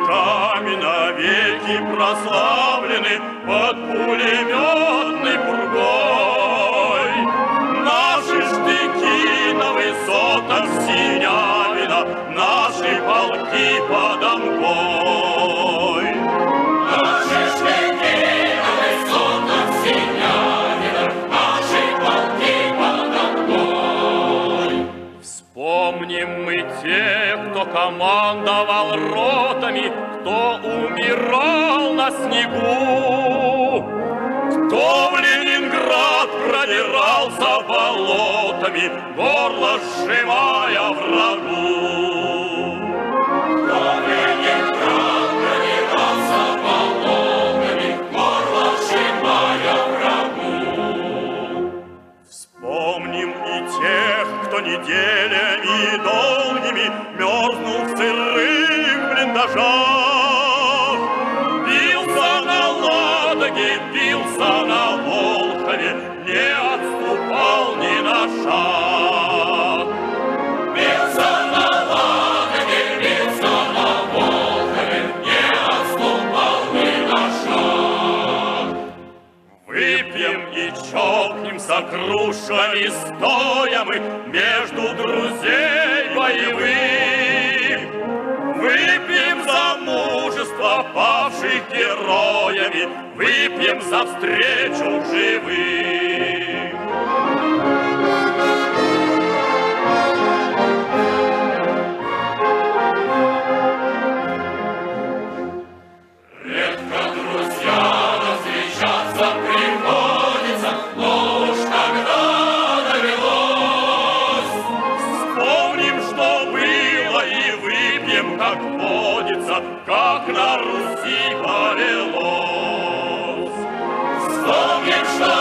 веками навеки прославлены под пулеметной пургой. Наши штыки на высотах Синявина, наши полки под Амгой. Кто командовал ротами, кто умирал на снегу, кто в Ленинград продирался болотами, горло сжимая врагу. Неделями долгими мерзнул в сырых блиндажах. Бился на Ладоге, бился на чокнемся кружками, стоя мы между друзей боевых. Выпьем за мужество павших героями, выпьем за встречу живых. как водится, как на Руси повелось. Вспомним, что